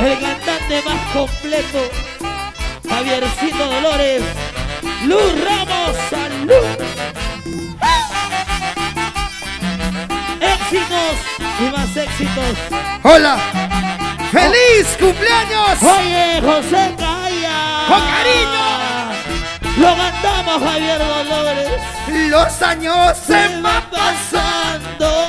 el cantante más completo, Javiercito Dolores, Luz Ramos, salud. Éxitos y más éxitos. Hola. ¡Feliz cumpleaños! Oye, José Calla. ¡Con cariño! Lo cantamos, Javier Dolores. Los años se Se van va pasando.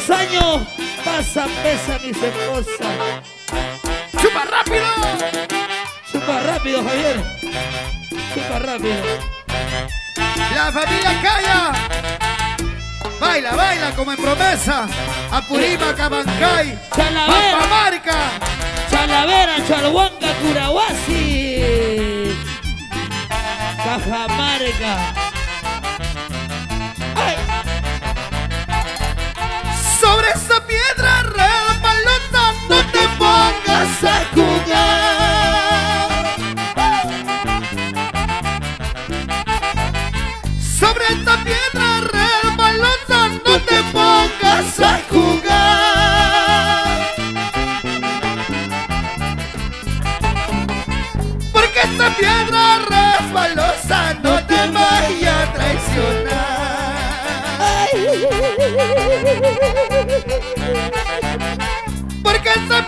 Los años pasan, pesan mis esposas. ¡Chupa rápido! Súper rápido, Javier. Súper rápido. La familia Calla. Baila, baila como en promesa. Apurima, Cabancay. Chalavera. Papamarca. Chalavera, Chalhuanca, Curahuasi. Cajamarca.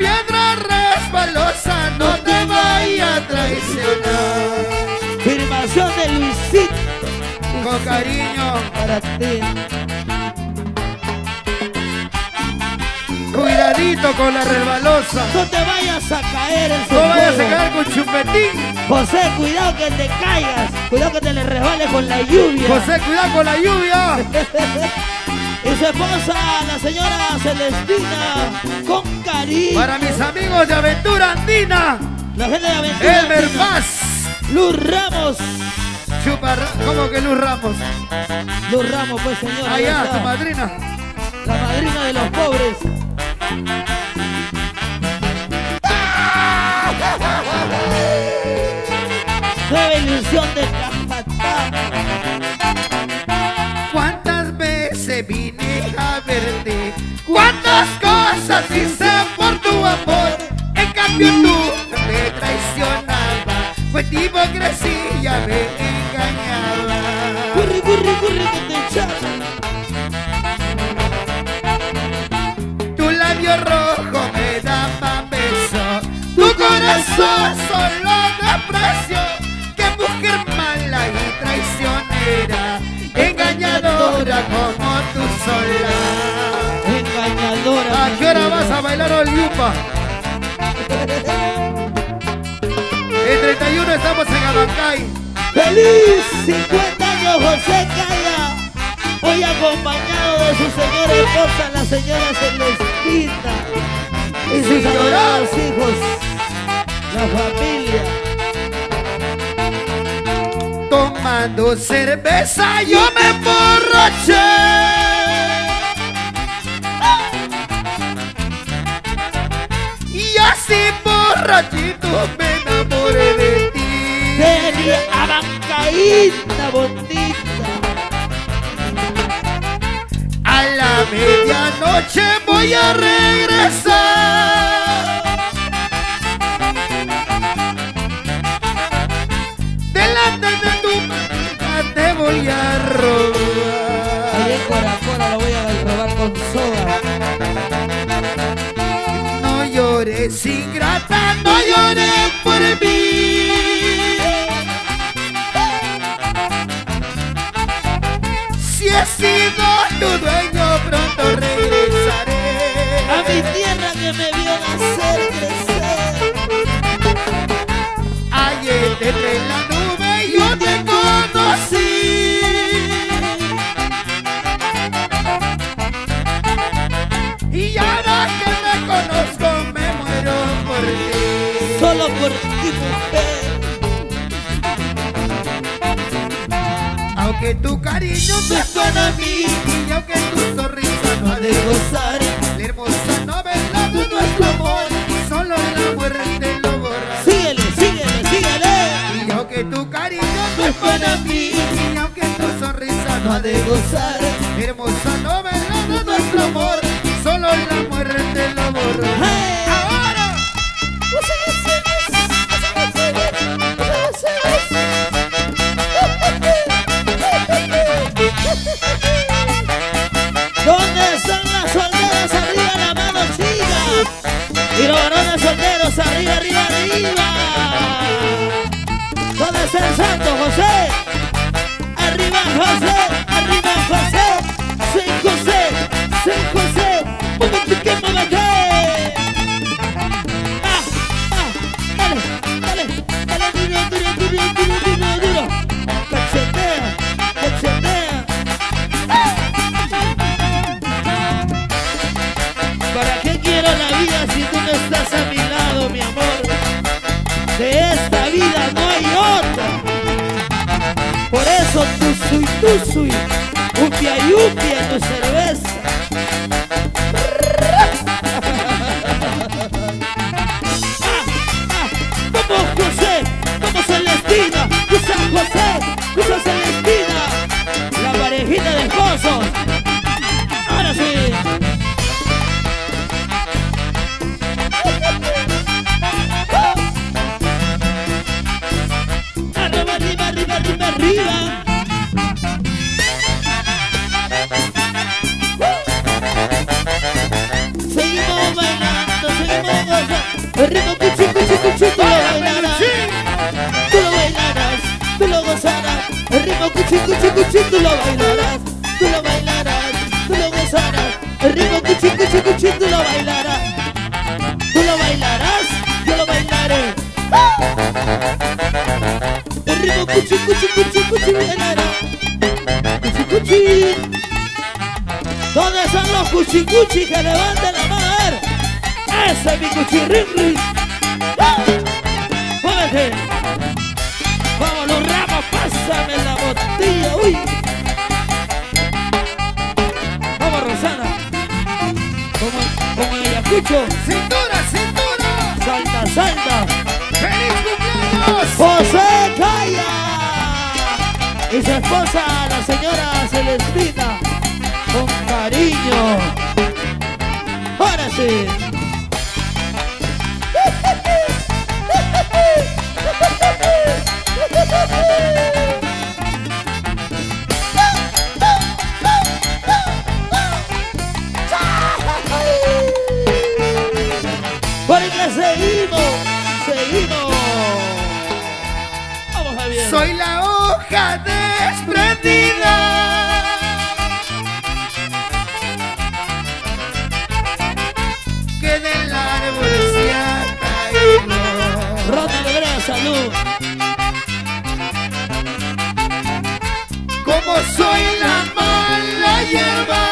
Piedra resbalosa no te vaya a traicionar. Firmación de Luisito Con cariño, para ti. cuidadito con la resbalosa. No te vayas a caer en su No vayas a quedar con chupetín. José, cuidado que te caigas. Cuidado que te le resbales con la lluvia. José, cuidado con la lluvia. Y su esposa, la señora Celestina, con Para mis amigos de Aventura Andina, La gente de Aventura. Elmer Andina. Paz. Luz Ramos. Chupa, ¿cómo que Luz Ramos? Luz Ramos, pues señora. ahí Allá, tu madrina. La madrina de los pobres. Nueva ilusión de Cajatá. ¿Cuántas veces vine a? ¿Cuántas cosas hice por tu amor? En cambio tú me traicionabas. Fue tu hipocresía me engañaba. Curri, curri, curri, que te. Tu labio rojo me daba beso. Tu corazón solo da precio. Que mujer mala y traicionera. Engañadora como tú sola. Engañadora. ¿A qué hora vas a bailar Oliupa? El 31 estamos en Abancay. ¡Feliz 50 años, José Calla! Hoy acompañado de su señora esposa, la señora Celestina. Y sus adorados hijos. La familia. Tomando cerveza yo me emborraché. Borrachito me enamoré de ti. Feria abancaíta, bonita. A la medianoche voy a regresar. no llores por mí. Si he sido tu dueño, pronto regresaré a mi tierra que me dio vio nacer. Aunque tu cariño no es para mí, y aunque tu sonrisa no ha de gozar, la hermosa novela de nuestro amor, solo la muerte lo borra. Síguele, síguele, síguele. Y aunque tu cariño no es para mí, y aunque tu sonrisa no ha de gozar, la hermosa novela de nuestro amor, solo la muerte lo borra. Hey. Soy, tú soy, upia y upia tu cuchi, cuchi, cuchi, cuchi, bailará. Cuchi, cuchi. ¿Dónde están los cuchicuchi que levanten la mano? A ver. Ese es mi cuchirrinri. Muévete. Vamos, los ramos, pásame la botella. Uy. Vamos, Rosana. Como, como el Ayacucho. cintura, cintura, Salta, salta. feliz cumpleaños. José. Y su esposa, la señora Celestina. Con cariño. Ahora sí. Porque seguimos, seguimos. Vamos, Javier. Soy la hoja desprendida. Que del árbol se ha caído. Ronda de Brea, salud. Como soy la mala hierba.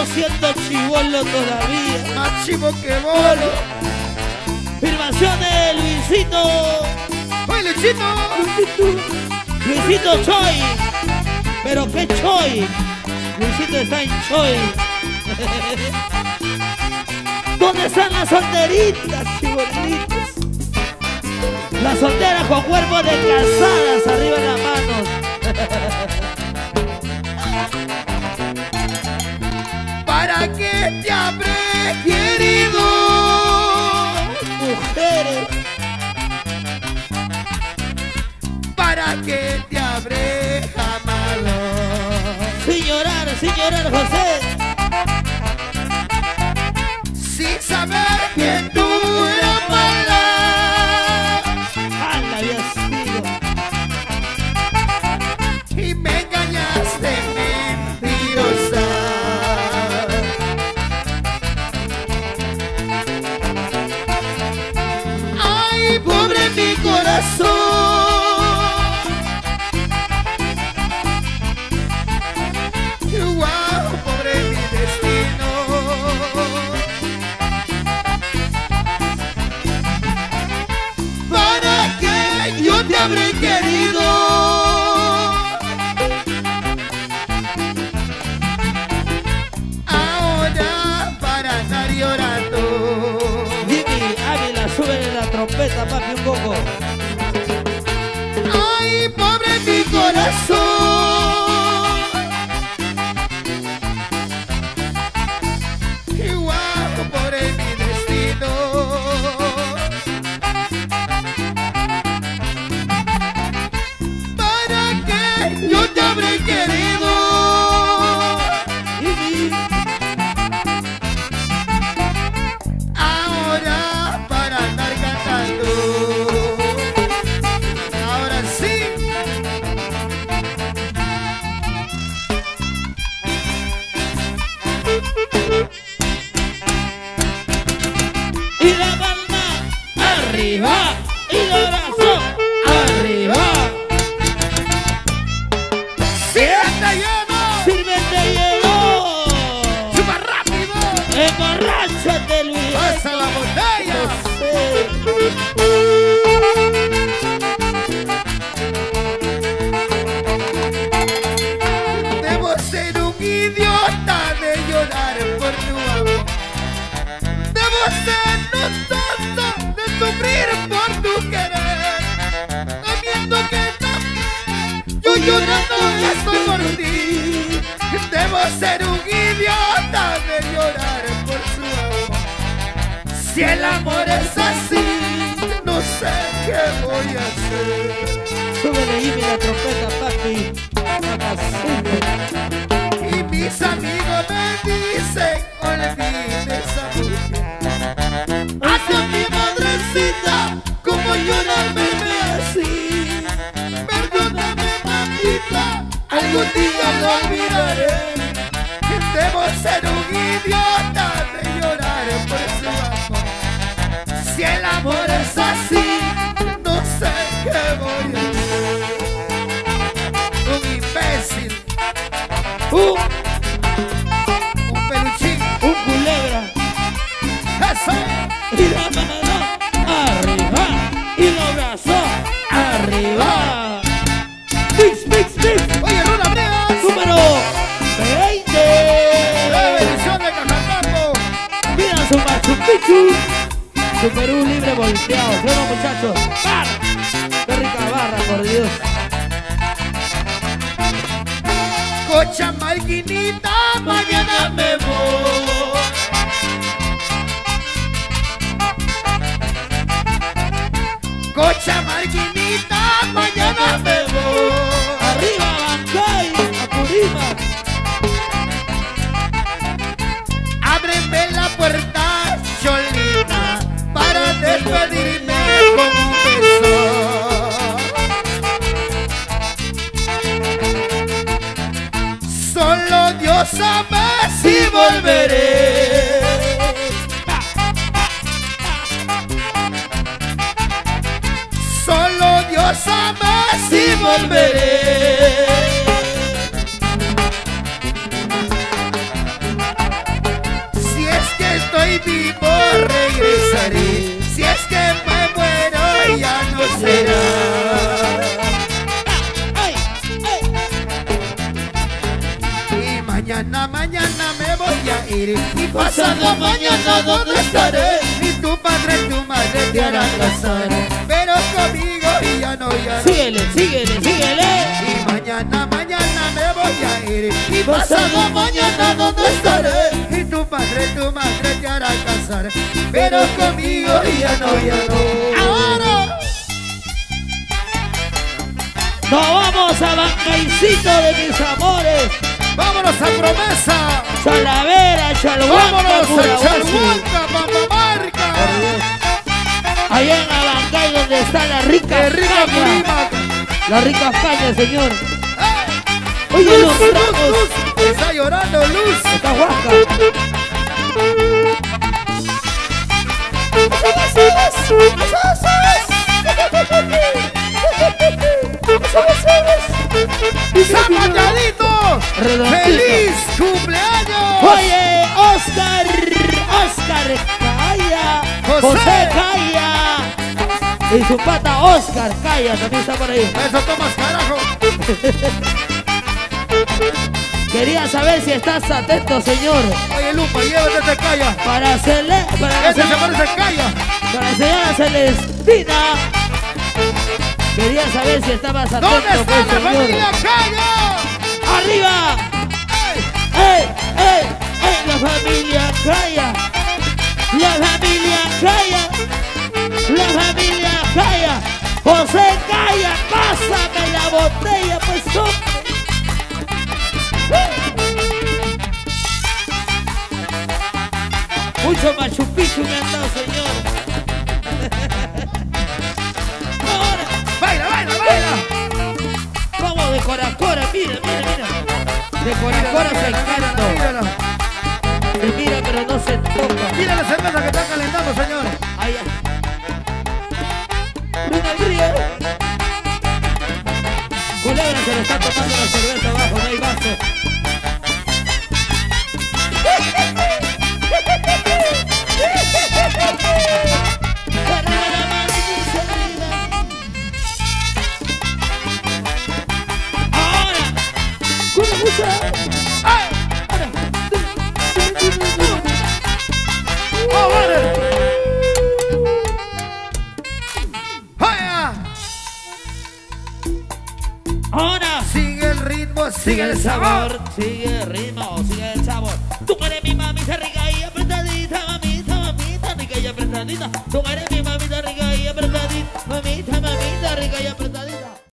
Casado siendo chivolo todavía? Más chivo que bolo. Firmación de Luisito. ¡Oye, Luchito! Luisito. Luisito Choi. Pero qué Choi. Luisito está en Choi. ¿Dónde están las solteritas, chibolitas? Las solteras con cuerpo de casadas arriba en las manos. para qué te habré querido. Mujeres, para qué te habré amado. Sin llorar, sin llorar, José. Querido? Ahora para andar llorando. Jimmy, Ávila, súbele la trompeta, papi, un poco. Ay, pobre mi corazón. Luis! ¡Pasa la trompeta, papi. Y mis amigos me dicen, olvide esa mujer. Hacia mi madrecita, como llorarme así. Perdóname, mamita, algún día lo olvidaré. Un, Cocha Marquinita, mañana me voy. Cocha Marquinita, mañana me voy. Sabe si volveré. Solo Dios sabe si volveré. Mañana, me voy a ir. Y pasado mañana, ¿dónde estaré? Y tu padre, tu madre te harán casar. Pero conmigo ya no, ya. Síguele, síguele, síguele. Y mañana, mañana me voy a ir Y pasado mañana ¿dónde estaré? Y tu padre, tu madre te hará casar Pero conmigo ya no, ya no Ahora Nos vamos a Bancaicito de mis amores. Vámonos a Promesa. Chalavera, Chalhuanca, Vámonos a. Chalhuanca, Pampamarca. Allá en Abancay donde está la rica Qué rica. La rica caña, señor. ¡Eh! Oye, Luz, los Luz. Luz. Está llorando Luz. Está huasca. ¡Zapatadito! Redondito. ¡Feliz cumpleaños! Oye, Oscar, Oscar Calla, José. José Calla. Y su pata Oscar Calla también está por ahí. Eso tomas carajo. Quería saber si estás atento, señor. Oye, Lupa, llévate este calla. Para hacerle, para Ese se señora, parece calla. para la señora Celestina. Quería saber si estabas atento, ¿Dónde está pues, la señor. familia Calla? ¡Arriba! ¡Ey! ¡Ey, ey! La familia Calla. La familia Calla. La familia Calla. José Calla, pásame la botella, pues hombre. Mucho Machu Picchu me han dado, señor. ¡Baila, baila, baila! vamos de Coracora, mira, mira, mira. De Coracora se encanto. Mírala, Se mira, pero no se toca. mira la cerveza que está calentando, señor. Ay, ay. Bruno el río. Culebra se le está tomando la cerveza abajo, no hay vaso.